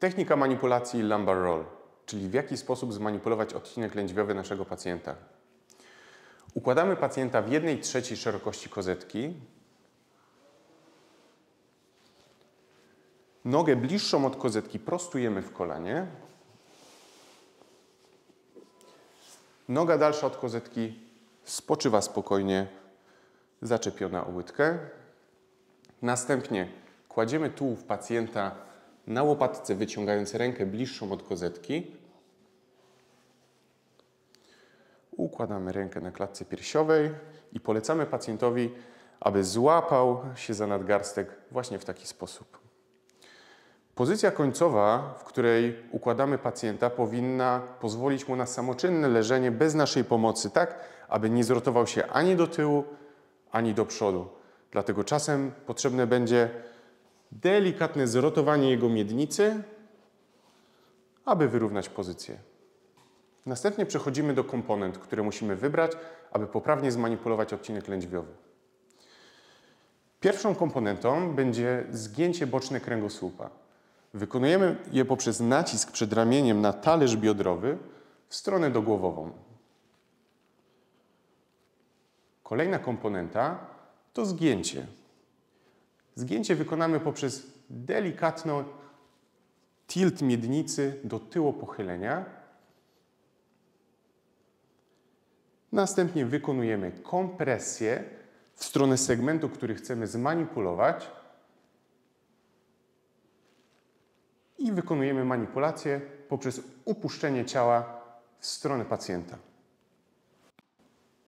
Technika manipulacji lumbar roll, czyli w jaki sposób zmanipulować odcinek lędźwiowy naszego pacjenta. Układamy pacjenta w 1 trzeciej szerokości kozetki. Nogę bliższą od kozetki prostujemy w kolanie. Noga dalsza od kozetki spoczywa spokojnie, zaczepiona o łydkę. Następnie kładziemy tułów pacjenta na łopatce, wyciągając rękę bliższą od kozetki. Układamy rękę na klatce piersiowej i polecamy pacjentowi, aby złapał się za nadgarstek właśnie w taki sposób. Pozycja końcowa, w której układamy pacjenta, powinna pozwolić mu na samoczynne leżenie bez naszej pomocy, tak aby nie zrotował się ani do tyłu, ani do przodu. Dlatego czasem potrzebne będzie delikatne zrotowanie jego miednicy, aby wyrównać pozycję. Następnie przechodzimy do komponent, które musimy wybrać, aby poprawnie zmanipulować odcinek lędźwiowy. Pierwszą komponentą będzie zgięcie boczne kręgosłupa. Wykonujemy je poprzez nacisk przed ramieniem na talerz biodrowy w stronę dogłowową. Kolejna komponenta to zgięcie. Zgięcie wykonamy poprzez delikatny tilt miednicy do tyłu pochylenia. Następnie wykonujemy kompresję w stronę segmentu, który chcemy zmanipulować. I wykonujemy manipulację poprzez upuszczenie ciała w stronę pacjenta.